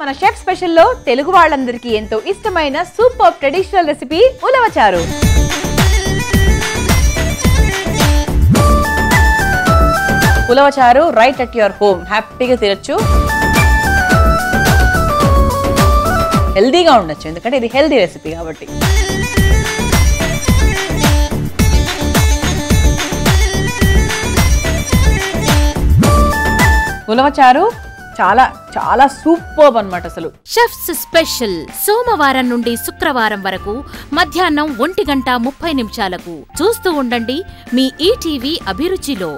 మన షెఫ్ స్పెషల్లో తెలుగు వాళ్ళందరికీ ఎంతో ఇష్టమైన సూపర్ ట్రెడిషనల్ రెసిపీ ఉలవచారు. ఉలవచారు రైట్ అట్ యువర్ హోమ్ హ్యాపీగా తినచ్చు. హెల్దీగా ఉండొచ్చు. ఎందుకంటే ఇది హెల్దీ రెసిపీ కాబట్టి. ఉలవచారు చాలా చాలా సూపర్ అనమాట అసలు. షెఫ్స్ స్పెషల్ సోమవారం నుండి శుక్రవారం వరకు మధ్యాహ్నం ఒంటి గంట ముప్పై నిమిషాలకు. చూస్తూ ఉండండి మీ ఈటీవీ అభిరుచిలో.